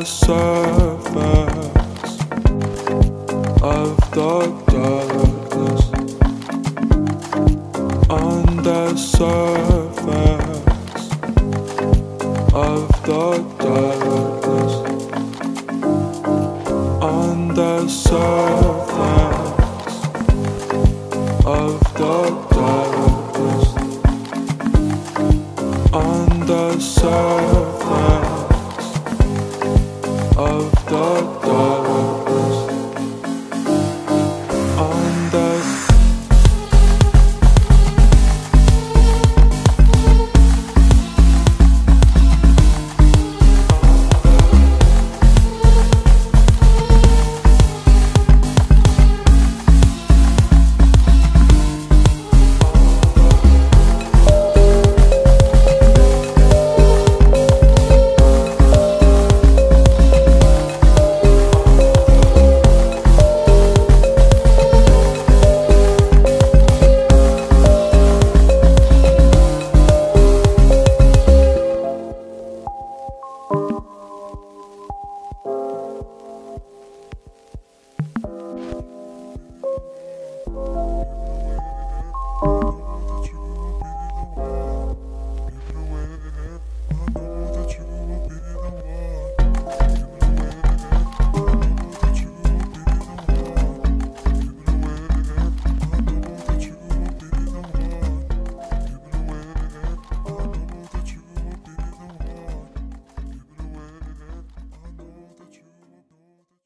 the surface of the darkness. On the surface of the darkness. On the surface of the darkness. On the surface of the dark.